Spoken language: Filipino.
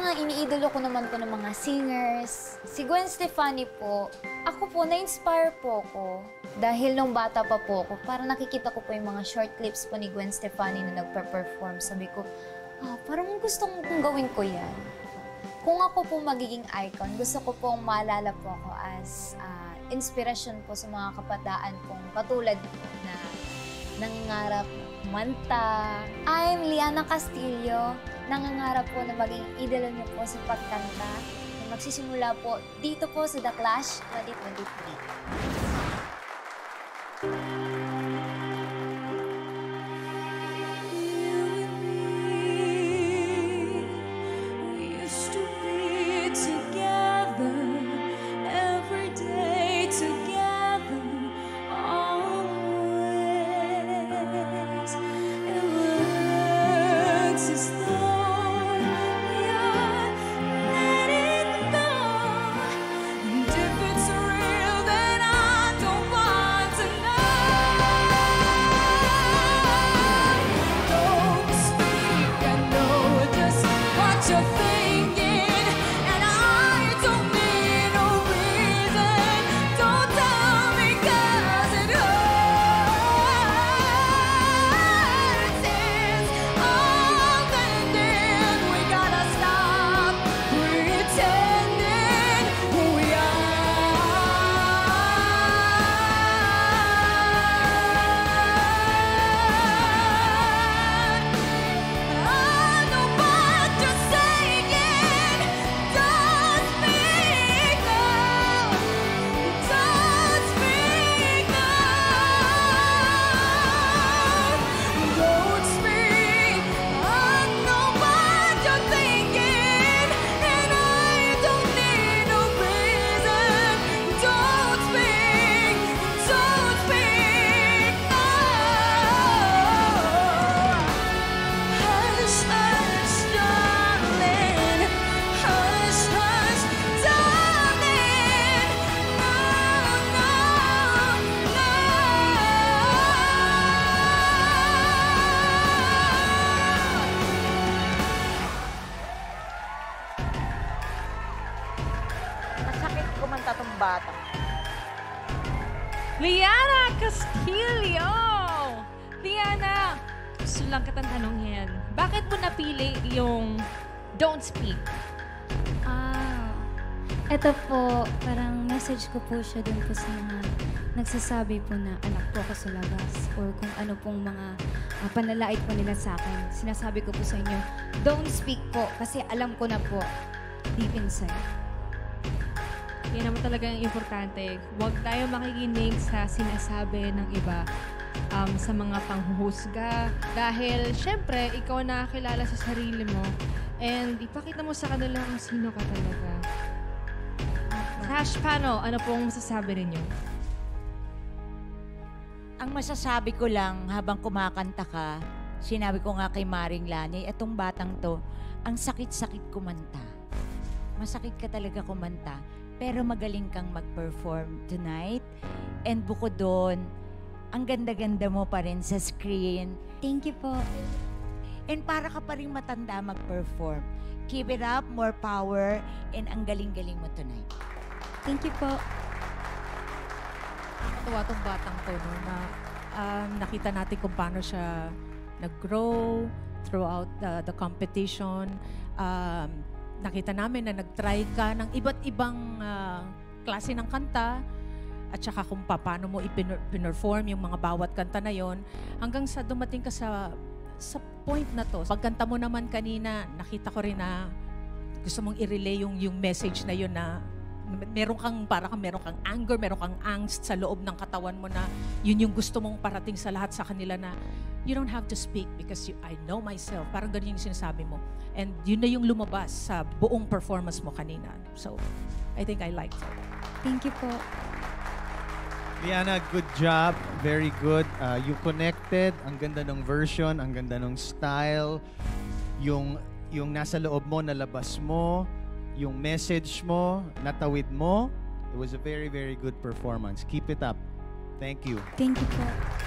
Mga iniidolo ko naman po ng mga singers. Si Gwen Stefani po, ako po, na-inspire po ako. Dahil nung bata pa po ako, parang nakikita ko po yung mga short clips po ni Gwen Stefani na nagpa-perform. Sabi ko, ah, parang gusto kong gawin ko yan. Kung ako po magiging icon, gusto ko pong maalala po ako as ah, inspirasyon po sa mga kabataan pong katulad ko na nangangarap manta. I'm Liana Castillo. Nangangarap po na maging idolo niyo po sa pagkanta. Na Magsisimula po dito po sa The Clash 2023. your bata. Liana Castillo! Liana, gusto lang kitang tanongin. Bakit mo napili yung Don't Speak? Ah, eto po, parang message ko po siya dun po sa mga nagsasabi po na anak po ako sa labas or kung ano pong mga ah, panlalait po nila sa akin. Sinasabi ko po sa inyo, don't speak po kasi alam ko na po deep inside. Yan naman talaga ang importante. Huwag tayo makikinig sa sinasabi ng iba um, sa mga panghuhusga. Dahil, syempre, ikaw ang nakakilala sa sarili mo. And ipakita mo sa kanila kung sino ka talaga. Hash, paano? Ano pong masasabi ninyo? Ang masasabi ko lang habang kumakanta ka, sinabi ko nga kay Maring Lani, etong batang to, ang sakit-sakit kumanta. Masakit ka talaga kumanta, pero magaling kang mag-perform tonight. And bukod doon, ang ganda-ganda mo pa rin sa screen. Thank you po. And para ka pa rin matanda mag-perform. Keep it up, more power, and ang galing-galing mo tonight. Thank you po. Nakakatuwa tong batang to, no, na um, nakita natin kung paano siya nag-grow throughout the, the competition. Um, nakita namin na nag-try ka ng iba't ibang ah, klase ng kanta at saka kung pa- paano mo ipin-perform yung mga bawat kanta na yon hanggang sa dumating ka sa sa point na to. Pagkanta mo naman kanina, nakita ko rin na gusto mong i-relay yung, yung message na yun na meron kang para kang meron kang anger, meron kang angst sa loob ng katawan mo na yun yung gusto mong parating sa lahat sa kanila na you don't have to speak because you, I know myself. Parang ganun yung sinasabi mo. And yun na yung lumabas sa buong performance mo kanina. So, I think I liked it. Thank you po. Liana, good job. Very good. Uh, you connected. Ang ganda ng version, ang ganda ng style. Yung, yung nasa loob mo, nalabas mo. Yung message mo, natawid mo. It was a very, very good performance. Keep it up. Thank you. Thank you po.